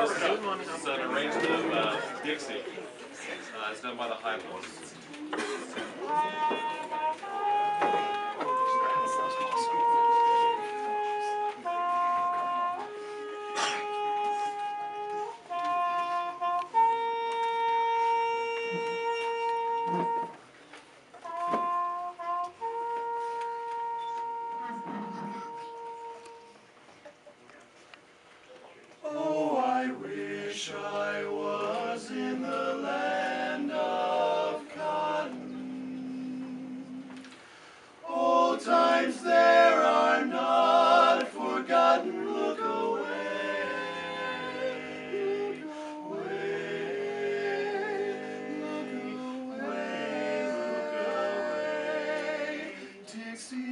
This is, a, this is an arrangement of uh, Dixie. Uh, it's done by the Hi-Lo's. Oh, Old times there are not forgotten. Look away. Look away. Look away. Look away. Dixieland.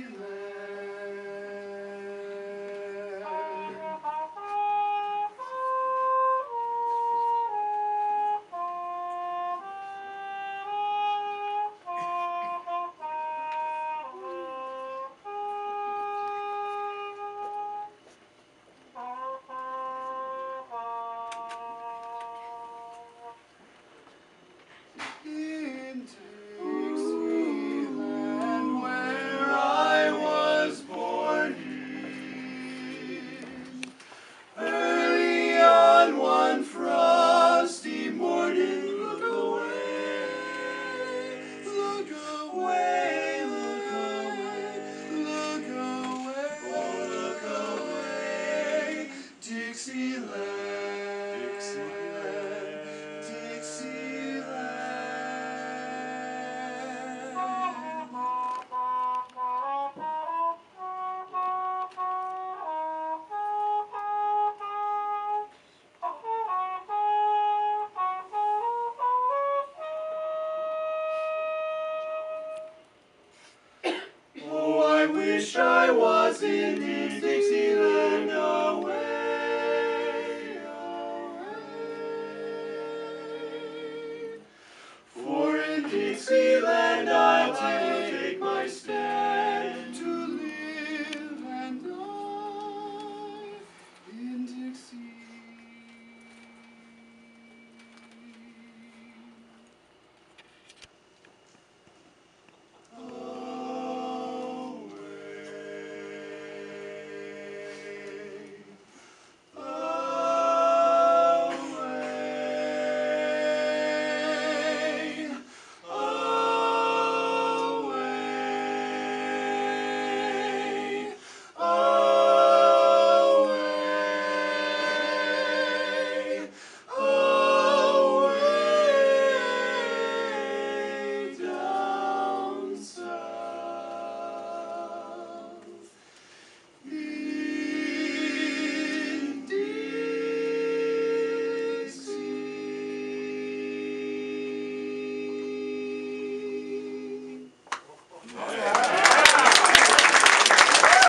Dixieland, Dixieland, Dixieland. Oh, I wish I was in Dixieland.